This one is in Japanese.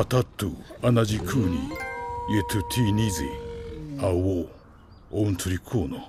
Atatu anajikuni yetu tinizi awo ontrikuno